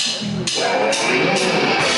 We stand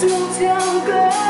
珠江边。